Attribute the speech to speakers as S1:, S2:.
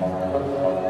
S1: One,